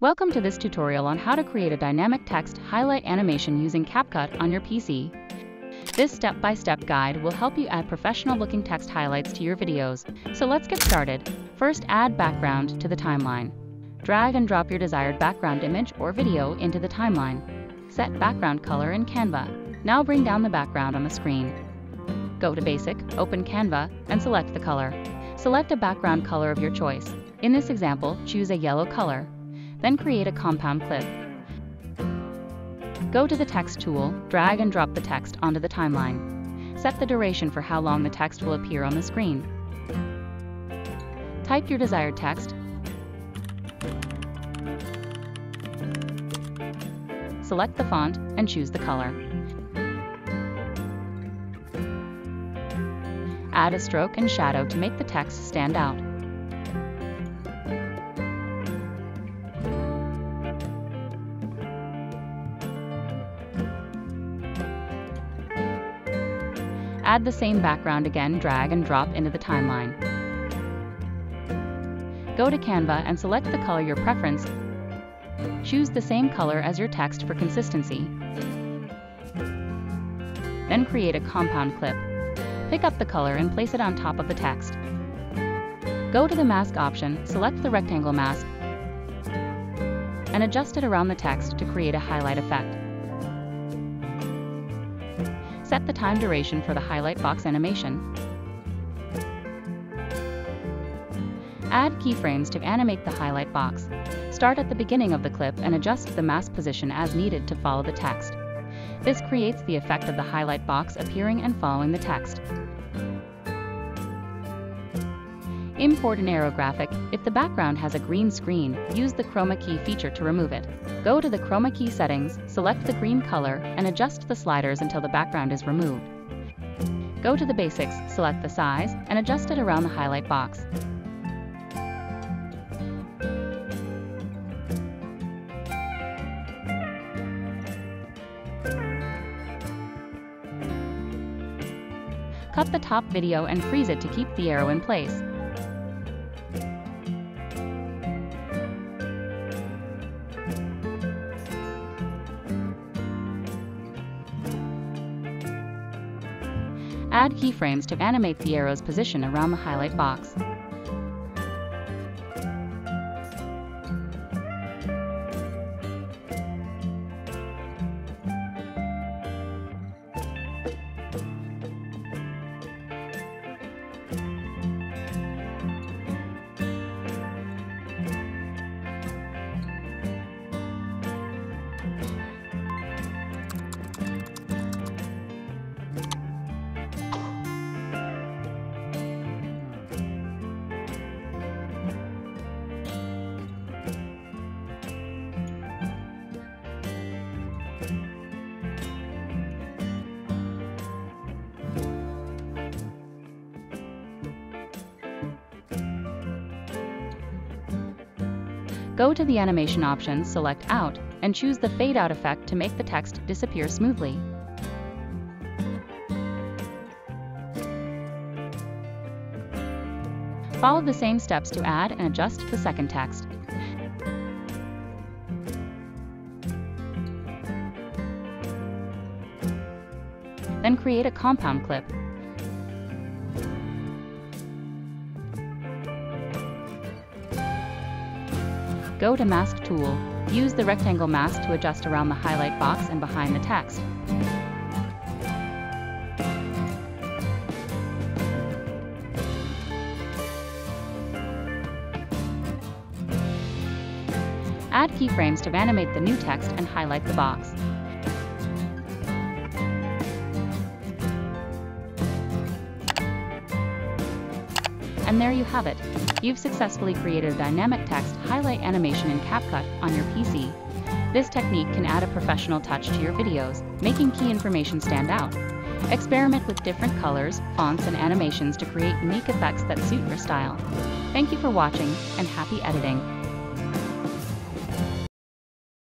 Welcome to this tutorial on how to create a dynamic text highlight animation using CapCut on your PC. This step-by-step -step guide will help you add professional-looking text highlights to your videos. So let's get started. First, add background to the timeline. Drag and drop your desired background image or video into the timeline. Set background color in Canva. Now bring down the background on the screen. Go to Basic, open Canva, and select the color. Select a background color of your choice. In this example, choose a yellow color. Then create a compound clip. Go to the Text tool, drag and drop the text onto the timeline. Set the duration for how long the text will appear on the screen. Type your desired text. Select the font and choose the color. Add a stroke and shadow to make the text stand out. Add the same background again, drag and drop into the timeline. Go to Canva and select the color your preference. Choose the same color as your text for consistency. Then create a compound clip. Pick up the color and place it on top of the text. Go to the mask option, select the rectangle mask, and adjust it around the text to create a highlight effect. Set the time duration for the highlight box animation. Add keyframes to animate the highlight box. Start at the beginning of the clip and adjust the mask position as needed to follow the text. This creates the effect of the highlight box appearing and following the text. Import an arrow graphic. If the background has a green screen, use the chroma key feature to remove it. Go to the chroma key settings, select the green color, and adjust the sliders until the background is removed. Go to the basics, select the size, and adjust it around the highlight box. Cut the top video and freeze it to keep the arrow in place. Add keyframes to animate the arrow's position around the highlight box. Go to the animation options, select Out, and choose the Fade Out effect to make the text disappear smoothly. Follow the same steps to add and adjust the second text. Then create a compound clip Go to Mask tool. Use the rectangle mask to adjust around the highlight box and behind the text. Add keyframes to animate the new text and highlight the box. And there you have it. You've successfully created a dynamic text highlight animation in CapCut on your PC. This technique can add a professional touch to your videos, making key information stand out. Experiment with different colors, fonts, and animations to create unique effects that suit your style. Thank you for watching, and happy editing!